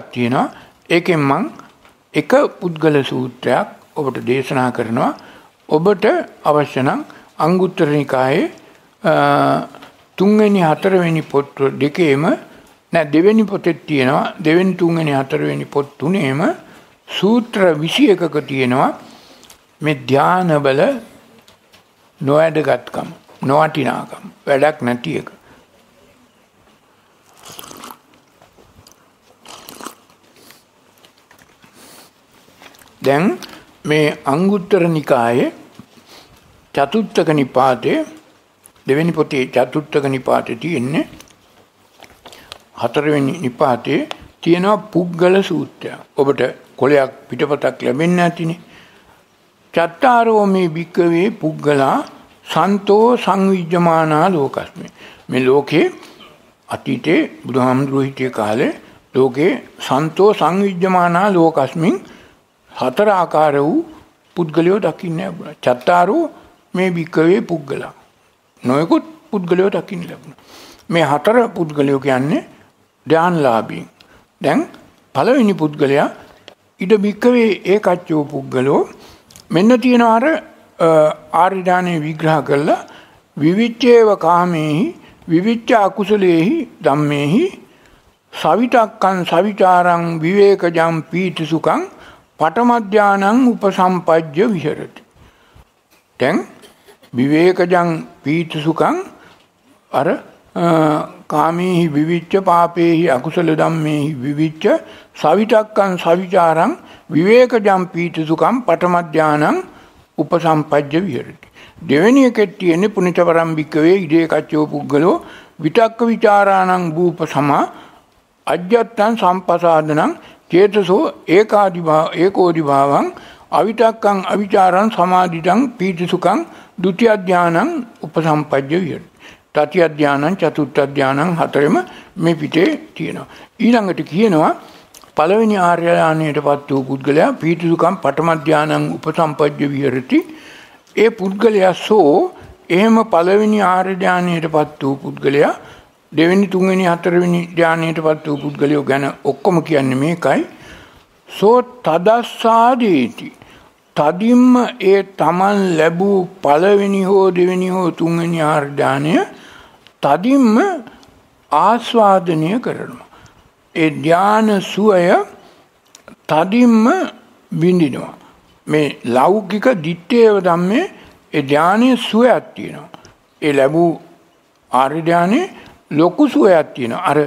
තියෙනවා. ඒකෙන් මං එක පුද්ගල සූත්‍රයක් ඔබට දේශනා කරනවා. ඔබට අවශ්‍ය නම් අංගුත්තර නිකායේ තුන්වෙනි හතරවෙනි පොත් දෙකේම නෑ දෙවෙනි පොතේ තියෙනවා දෙවෙනි තුන්වෙනි හතරවෙනි පොත් තුනේම සූත්‍ර 21ක තියෙනවා මේ ධාන බල නොවැදගත්කම නොවටිනාකම වැඩක් නැති එක දැන් මේ අංගුත්තර නිකායේ චතුත්ථක නිපාතේ දෙවෙනි පොතේ චතුත්ථක නිපාතේ තියෙන්නේ හතරවෙනි නිපාතේ තියෙනවා පුද්ගල සූත්‍රය. ඔබට කොලයක් පිටපතක් ලැබෙන්නේ නැතිනේ. චත්තාරෝ මේ භික්කවේ පුද්ගලා සන්තෝ සංවිජ්ජමානා ලෝකස්මේ. මේ ලෝකේ අතීතේ බුදුහාමුදුරුවෝ හිටිය කාලේ ලෝකේ සන්තෝ සංවිජ්ජමානා ලෝකස්මින් හතර ආකාර වූ පුද්ගලයෝ දකින්න ලැබුණා. චත්තාරෝ මේ භික්කවේ පුද්ගලා. නොයෙකුත් පුද්ගලයෝ දකින්න ලැබුණා. මේ හතර පුද්ගලයෝ කියන්නේ ධානලාභීන්. දැන් පළවෙනි පුද්ගලයා ඉද භික්කවේ ඒකච්චෝ පුද්ගලෝ මෙන්න තියෙනවා අර ආර්ය ඥානෙ විග්‍රහ කළා විවිච්ඡේව කාමේහි විවිච්ඡ අකුසලේහි ධම්මේහි සවිතක්කං සවිචාරං විවේකජම් පීති සුඛං පටමද්‍යානං උපසම්පජ්ජ විහෙරති දැන් විවේකජං පීති සුඛං අර කාමේහි විවිච්ඡ පාපේහි අකුසල ධම්මේහි විවිච්ඡ සවිතක්කං සවිචාරං විවේකජම් පීති සුඛං පටමද්‍යානං උපසම්පජ්ජ විහෙරති. දෙවෙනි එකේ තියෙන්නේ පුනිතවරම්බිකවේ ඉදේ කච්චෝ පුද්ගලෝ විතක්ක ਵਿਚාරාණං භූප සමා අජ්ජත්තං සම්පසාදනං චේතසෝ ඒකාදි භාව ඒකෝදි භාවං අවිතක්කං අවිචාරං සමාධිතං පීතිසුඛං ဒုတိ ය ධානං උපසම්පජ්ජ විහෙරති. තතිය ධානං චතුර්ථ ධානං හතරෙම මේ පිටේ තියෙනවා. ඊළඟට කියනවා පළවෙනි ආර්ය ඥානයටපත් වූ පුද්ගලයා පීතිසුඛම් පඨම ධානං උපසම්පජ්ජ විහෙරති. ඒ පුද්ගලයා සෝ එහෙම පළවෙනි ආර්ය ඥානයටපත් වූ පුද්ගලයා දෙවෙනි තුන්වෙනි හතරවෙනි ඥානයටපත් වූ පුද්ගලයෝ ගැන ඔක්කොම කියන්නේ මේකයි. සෝ තදස්සාදීති. තදින්ම ඒ තමන් ලැබූ පළවෙනි හෝ දෙවෙනි හෝ තුන්වෙනි ආර්ය ඥානය තදින්ම ආස්වාදනය කරනවා. ඒ ධාන සුවය තදින්ම විඳිනවා. මේ ලෞකික දිත්තේව ධම්මේ ඒ ධානයේ සුවයක් තියෙනවා. ඒ ලැබූ ආර්ය ධානයේ ලොකු සුවයක් තියෙනවා. අර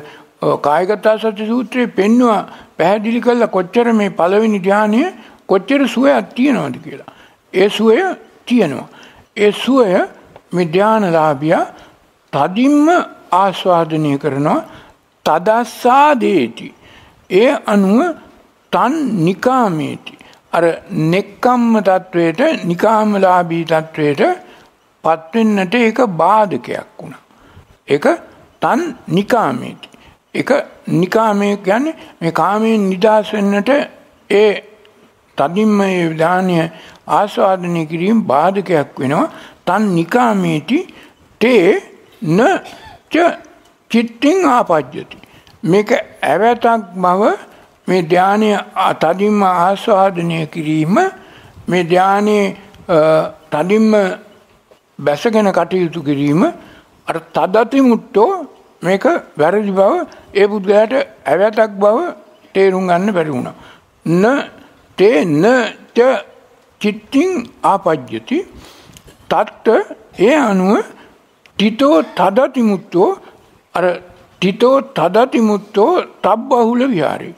කායගත සති සූත්‍රයේ පෙන්වුවා පැහැදිලි කළා කොච්චර මේ පළවෙනි ධානය කොච්චර සුවයක් තියෙනවද කියලා. ඒ සුවය තියෙනවා. ඒ සුවය මේ ධානලාභියා තදින්ම ආස්වාදනය කරනවා තදස්සාදේති. ඒ අනුව තන් නිකාමේති. අර නෙක්කම්ම තත්වයට නිකාමලාභී තත්වයට පත්වෙන්නට ඒක බාධකයක් වුණා. ඒක තන් නිකාමේති. එක නිකාමය කියන්නේ මේ කාමයෙන් නිදහස් වෙන්නට ඒ තදින්ම ඒ විධානය ආස්වාදනය කිරීම බාධකයක් වෙනවා. තන් නිකාමේති තේ න ච චිත්තිං ආපජ්ජති. මේක ඇවතක් බව මේ ධානය තදින්ම ආස්වාදනය කිරීම මේ ධානයේ තදින්ම බැසගෙන කටයුතු කිරීම අර තදති මුට්ටෝ මේක වැරදි බව ඒ පුද්ගලයාට ඇවතක් බව තේරුම් ගන්න බැරි වුණා. න තේ න ච චිත්තිං ආපජ්ජති. තත්ත ඒ අනුව තිතෝ තදති මුත්තෝ අර තිතෝ තදති මුත්තෝ තබ්බහුල විහාරේ.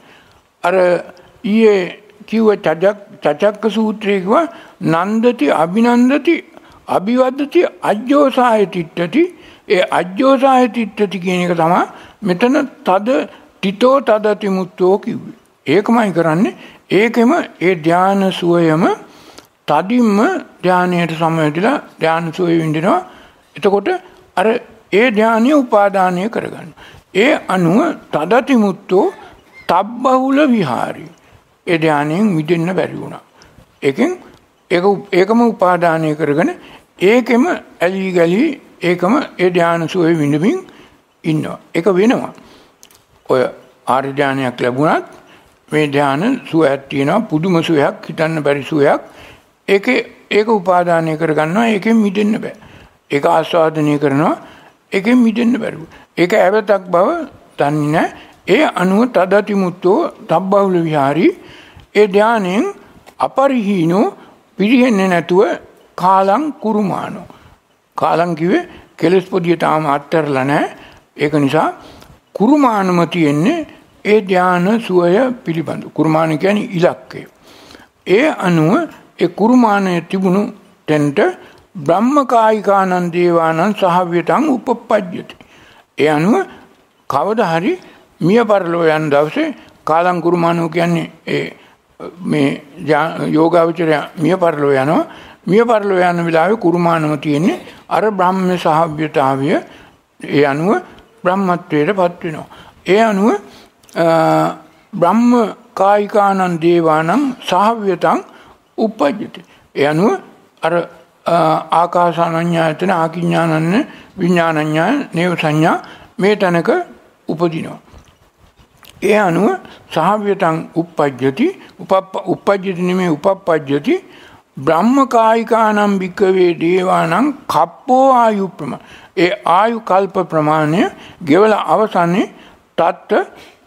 අර ඊයේ කිව්ව චජක් චචක්ක සූත්‍රයේ කිව්වා නන්දති අභිනන්දති අභිවද්දති අජ්ජෝසාය තිට්ඨති. ඒ අජ්ජෝසාය තිට්ඨති කියන එක තමයි මෙතන තද තිතෝ තදති මුත්තෝ කිව්වේ ඒකමයි කරන්නේ ඒකෙම ඒ ධාන සුවයම තදින්ම ධානයට සමවැදිලා ධාන සුවය විඳිනවා එතකොට අර ඒ ධානය උපාදානය කරගන්න. ඒ අනුව තදති මුත්තෝ තබ්බහුල විහාරී. ඒ ධානයෙන් මිදෙන්න බැරි වුණා. ඒකෙන් ඒක ඒකම උපාදානය කරගෙන ඒකෙම ඇලි ගලි ඒකම ඒ ධාන සුවේ විඳමින් ඉන්නවා. ඒක වෙනවා. ඔය ආර්ය ධානයක් ලැබුණත් මේ ධාන සුවයක් තියෙනවා. පුදුම සුවයක් හිතන්න බැරි සුවයක්. ඒකේ ඒක උපාදානය කරගන්නවා. ඒකෙන් මිදෙන්න බෑ. ඒක ආස්වාදනය කරනවා. ඒකෙන් මිදෙන්න බැරුව. ඒක ඇවතක් බව දන්නේ නැහැ ඒ අනුව තදති මුත්තෝ තබ්බහුල විහාරී. ඒ ධානයෙන් අපරිහීනෝ පිරිහෙන්නේ නැතුව කාලං කුරුමානෝ. කාලං කිව්වේ කෙලස් පොදිය තාම අත්තරලා නැහැ. ඒක නිසා කුරුමානම තියෙන්නේ ඒ ධාන සුවය පිළිබඳ. කුරුමාන කියන්නේ ඉලක්කය. ඒ අනුව ඒ කුරුමානය තිබුණු තැනට බ්‍රහ්මකායිකානන් දේවානං සහව්‍යතං උපපජ්ජති. ඒ අනුව කවදා හරි මිය පරලෝ යන දවසේ කාලං කුරුමානෝ කියන්නේ ඒ මේ යෝගාවචරය මිය පරලෝ යනවා. මිය පරලෝ යන වෙලාවේ කුරුමානම තියෙන්නේ අර බ්‍රහ්ම සහව්‍යතාවය ඒ අනුව බ්‍රහ්මත්වයට පත් වෙනවා. ඒ අනුව බ්‍රහ්ම කායිකානං දේවානං සහව්‍යතං උපජ්ජති. ඒ අනුව අර ආකාසානඤ්ඤායතන ආකිඥානන්න විඥානඤ්ඤාය නේව සංඥා මේ තැනක උපදිනවා. ඒ අනුව සහව්‍යතං uppajjati uppajjati නෙමේ උපප්පජ්ජති. බ්‍රහ්මකායිකානම් භික්කවේ දේවානම් කප්පෝ ආයු ප්‍රමාණ ඒ ආයු කල්ප ප්‍රමාණය ගෙවල අවසන්නේ තත්ත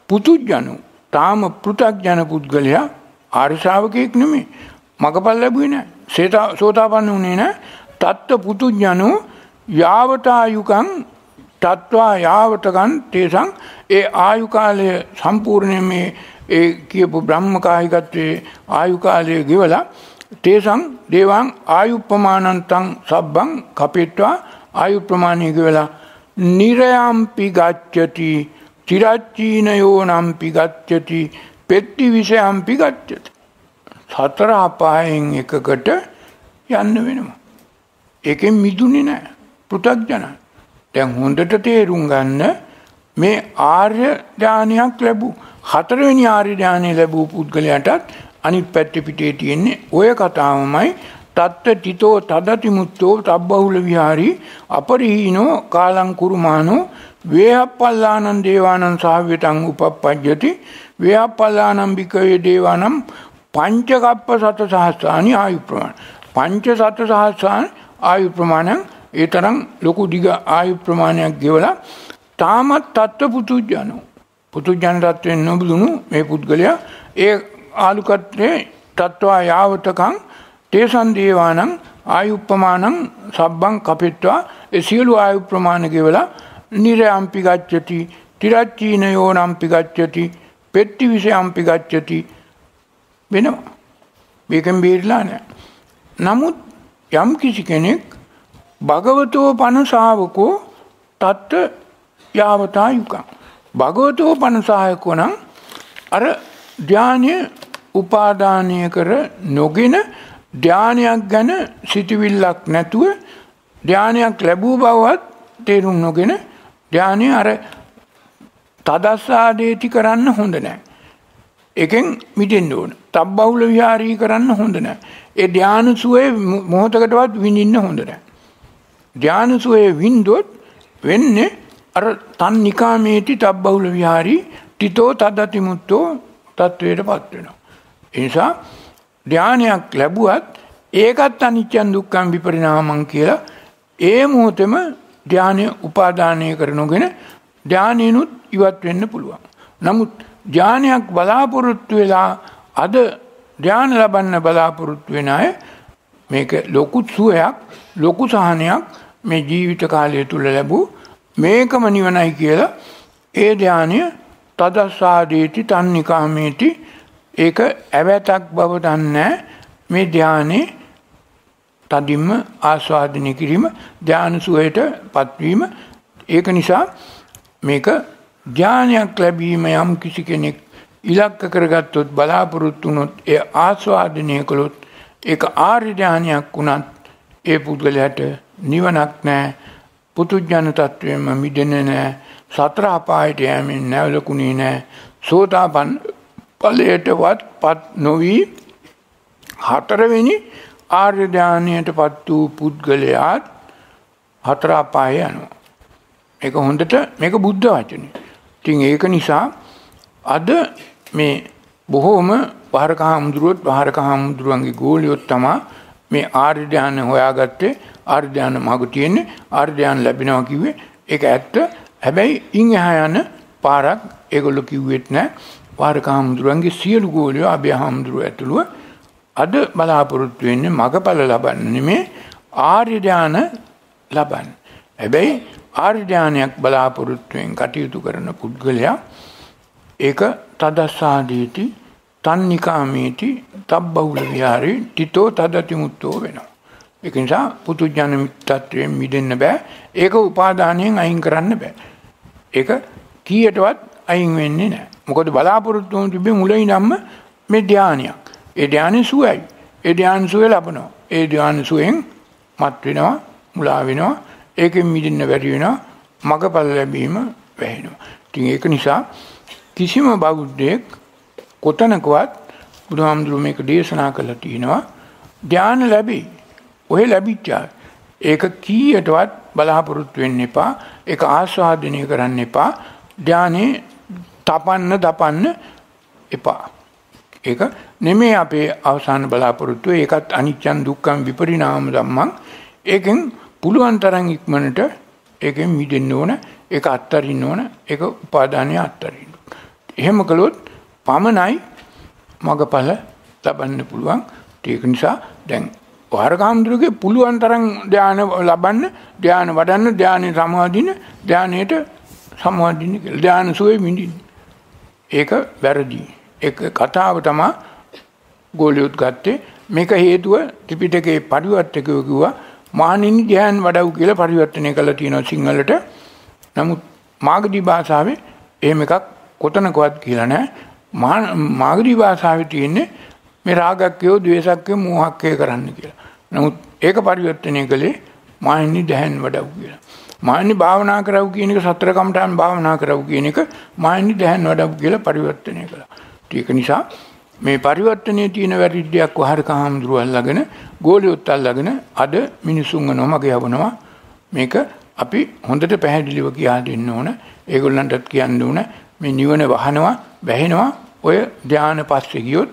පුතුජනු. තාම පෘථග්ජන පුද්ගලයා ආර්ය ශ්‍රාවකයෙක් නෙමෙයි. මගපල් ලැබුවේ නැහැ සෝතාපන්න වුණේ නැහැ තත්ත පුතුජනු යාවතායුකං තත්වා යාවතකන් තේසං. ඒ ආයු කාලය සම්පූර්ණයෙන් මේ ඒ කියපු බ්‍රහ්මකායිකත්වයේ ආයු කාලය ගෙවලා තේසං දේවං ආයුප්පමානන්තං සබ්බං කපෙත්වා ආයු ප්‍රමාණය ගෙවලා නිරයම්පි ගච්ඡති චිරච්චීනයෝ නම්පි ගච්ඡති පෙත්ති විෂයම්පි ගච්ඡති. සතර අපායෙන් එකකට යන්න වෙනවා. ඒකෙන් මිදුනේ නැහැ පෘථග්ජනයි දැන් හොඳට තේරුම් ගන්න මේ ආර්ය ඥානයක් ලැබු හතරවෙනි ආර්ය ඥානය ලැබූ පුද්ගලයාටත් අනිත් පැත්තේ පිටේ තියෙන්නේ ඔය කතාවමයි තත්ත තිතෝ තදති මුත්තෝ තබ්බහුල විහාරී අපරිහීනෝ කාලං කුරුමානෝ වේහප්පල්ලානං දේවානං සාව්‍යතං උපප්පජ්ජති වේහප්පල්ලානං බිකවේ දේවානම් පංචකප්ප සත සහස්‍රානි ආයු ප්‍රමාණ. පංච සත සහස්‍රාන ආයු ප්‍රමාණං ඒ තරම් ලොකු දිග ආයු ප්‍රමාණයක් ගෙවලා තාමත් තත්ත්ව පුතුජනෝ. පුතුජන තත්වෙන් නොබුදුණු මේ පුද්ගලයා ඒ ආලුකත්‍රේ තත්වා යාවතකං තේසන් දේවානං ආයුප්පමානං සබ්බං කපෙත්වා ඒ සියලු ආයු ප්‍රමාණ ගෙවලා නිරයම්පි ගච්ඡති තිරච්චීනයෝ නම්පි ගච්ඡති පෙට්ටි විෂයම්පි ගච්ඡති වෙනවා මේකෙන් බේරිලා නැහැ නමුත් යම් කිසි කෙනෙක් භගවතෝ පනසාවකෝ තත්ත යාවතා යුකං. භගවතෝ පනසායකෝ නම් අර ධානය උපාදානය කර නොගෙන ධානයක් ගැන සිටිවිල්ලක් නැතුව ධානයක් ලැබූ බවත් තේරුම් නොගෙන ධානය අර තදස්සාදේති කරන්න හොඳ නෑ. එකෙන් මිටෙන්න්න ඕන තබ්බහුල විහාරී කරන්න හොඳ නෑ. ඒ ධ්‍යාන සුවේ මොහොතකටවත් විඳින්න හොඳ නෑ. ධානසුවේ වින්දොත් වෙන්නේ අර තන් නිකාමේති තබ්බහුල විහාරී තිතෝ තදති මුත්තෝ තත්වයටපත් වෙනවා. ඒ නිසා ධානයක් ලැබුවත් ඒකත් අනිච්චන් දුක්ඛං විපරිණාමං කියලා ඒ මොහොතේම ධානය උපාදානය කරනගෙන ධානයනුත් ඉවත් වෙන්න පුළුවන්. නමුත් ධානයක් බලාපොරොත්තු වෙලා අද ධාන ලබන්න බලාපොරොත්තු වෙන අය මේක ලොකු සුවයක් ලොකු සහනයක් මේ ජීවිත කාලය තුල ලැබූ මේකම නිවනයි කියලා ඒ ධානය තදස්සාදීති තන්නිකාමේති ඒක ඇවැතක් බව දන්නේ මේ ධානයේ තදින්ම ආස්වාදනය කිරීම ධාන සුවයට පත්වීම ඒක නිසා මේක ධානයක් ලැබීම යම් කිසි කෙනෙක් ඉලක්ක කරගත්තොත් බලාපොරොත්තු වුණොත් ඒ ආස්වාදනය කළොත් ඒක ආර්ය ධානයක් වුණත් ඒ පුද්ගලයාට නිවනක් නැහැ. පුතුජන තත්වයෙන්ම මිදෙන්නේ නැහැ. සතර අපායට යෑමෙන් නැවලකුණේ නැහැ. සෝතාපන්න ඵලයටවත් පත් නොවි හතරවෙනි ආර්ය ධානයටපත් වූ පුද්ගලයාත් හතර අපාය යනවා. ඒක හොඳට මේක බුද්ධ වචනේ. ඉතින් ඒක නිසා අද මේ බොහෝම වහරක හාමුදුරුවොත් වහරක හාමුදුරුවන්ගේ ගෝලියොත් තමා මේ ආර්ය ධ්‍යාන හොයාගත්තේ ආර්ය ධ්‍යාන මග තියෙන්නේ ආර්ය ධ්‍යාන ලැබෙනවා කිව්වේ ඒක ඇත්ත හැබැයි ඉන් එහා යන පාරක් ඒගොල්ලෝ කිව්වෙත් නෑ වහරක හාමුදුරුවන්ගේ සියලු ගෝලියෝ අභය හාමුදුරුවෝ ඇතුළුව අද බලාපොරොත්තු වෙන්නේ මගපල ලබන්න නෙමේ ආර්ය ධ්‍යාන ලබන්න. හැබැයි ආර්ය ධ්‍යානයක් බලාපොරොත්තුවෙන් කටයුතු කරන පුද්ගලයා ඒක තදස්සාදීති තන්නිකාමේති තබ්බහුල විහාරේ තිතෝ තදති මුත්තෝ වෙනවා. ඒක නිසා පුතුජන මිත්‍යත්වයෙන් මිදෙන්න බෑ. ඒක උපාදානයෙන් අයින් කරන්න බෑ. ඒක කීයටවත් අයින් වෙන්නේ නැහැ. මොකද බලාපොරොත්තු වුණු තිබෙ මුලින් ඉඳන්ම මේ ධානයක්. ඒ ධානය සුවයි. ඒ ධානය සුවය ලබනවා. ඒ ධානය සුවෙන් මත් වෙනවා, මුලා වෙනවා. ඒකෙන් මිදෙන්න බැරි වෙනවා. මගපල ලැබීම වැහෙනවා. ඉතින් ඒක නිසා කිසිම බෞද්ධයෙක් කොතනකවත් බුදුහාමුදුරුව මේක දේශනා කළා තියෙනවා ධාන ලැබෙයි. ඔහෙ ලැබිච්චා. ඒක කීයටවත් බලාපොරොත්තු වෙන්න එපා. ඒක ආස්වාදනය කරන්න එපා. ධානේ තපන්න දපන්න එපා. ඒක නෙමේ අපේ අවසාන බලාපොරොත්තුව ඒකත් අනිච්චන් දුක්ඛම් විපරිණාම ධම්මං ඒකෙන් පුළුවන් තරම් ඉක්මනට ඒකෙන් මිදෙන්න ඕන ඒක අත්තරින්න ඕන ඒක උපාදානය අත්තරින්න. එහෙම කළොත් පමණයි මගඵල ලබන්න පුළුවන්. ඒක නිසා දැන් වාරකාම්දුරගේ පුළුවන් තරම් ධාන ලබන්න ධාන වඩන්න ධානයේ සමාධින ධානයේට සමාධින කියලා ධාන සුවේ විඳින්න. ඒක වැරදි. ඒක කතාව තමයි ගෝලියොත් ගත්තේ මේක හේතුව ත්‍රිපිටකේ පරිවර්තකයෝ කිව්වා මානිනි ධ්‍යාන වඩව් කියලා පරිවර්තනය කළා තියෙනවා සිංහලට. නමුත් මාගදී භාෂාවේ එහෙම එකක් කොතනකවත් කියලා නැහැ. මාගදී භාෂාවේ තියෙන්නේ මේ රාගක්කයෝ, ද්වේෂක්කයෝ, මෝහක්කයෝ කරන්න කියලා. නමුත් ඒක පරිවර්තනය කළේ මානිනි ධ්‍යාන වඩව් කියලා. මානිනි භාවනා කරව කියන එක සතර කමඨාන් භාවනා කරව කියන එක මානිනි ධ්‍යාන වඩව් කියලා පරිවර්තනය කළා. ඒක නිසා මේ පරිවර්තනයේ තියෙන වැරදියක් වහරක හාමුදුරුවෝ අල්ලගෙන ගෝලියොත් අල්ලගෙන අද මිනිසුන්ව නොමග යවනවා මේක අපි හොඳට පැහැදිලිව කියා දෙන්න ඕන ඒගොල්ලන්ටත් කියන්න ඕන මේ නිවන වහනවා වැහෙනවා ඔය ධානය පස්සේ ගියොත්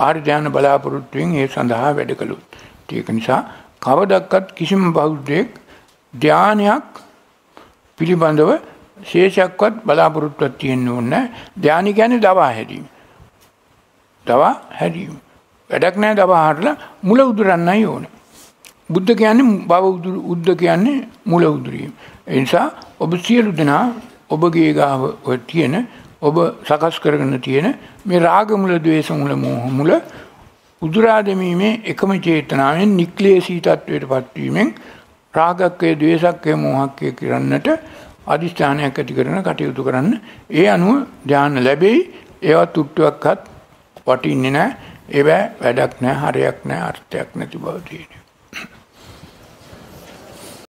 ආර්ය ධානය බලාපොරොත්තුෙන් ඒ සඳහා වැඩ කළොත් ඒක නිසා කවදක්වත් කිසිම බෞද්ධයෙක් ධානයක් පිළිබඳව ශේෂයක්වත් බලාපොරොත්තුවක් තියෙන්න ඕනේ ධානය කියන්නේ දවා හැදීම දවා හැරීම. වැඩක් නැහැ දවා හරලා මුල උදුරන්නයි ඕන. බුද්ධ කියන්නේ බව උද්ද කියන්නේ මුල උදුරීම. ඒ නිසා ඔබ සියලු දෙනා ඔබගේ ගාව ඔය තියෙන ඔබ සකස් කරගෙන තියෙන මේ රාග මුල, ද්වේෂ මුල, මෝහ මුල උදුරා දෙමීමේ එකම චේතනාවෙන් නික්ලේශී තත්වයටපත් වීමෙන් රාගක්කය, ද්වේෂක්කය, මොහක්කය කරන්නට අදිස්ථානයක් ඇති කරන කටයුතු කරන්න. ඒ අනුව ධානය ලැබෙයි. ඒවත් තුට්ටුවක්වත් වටින්නේ නැහැ. ඒවැ වැඩක් නැහැ, හරයක් නැහැ, අර්ථයක් නැති බව තියෙනවා.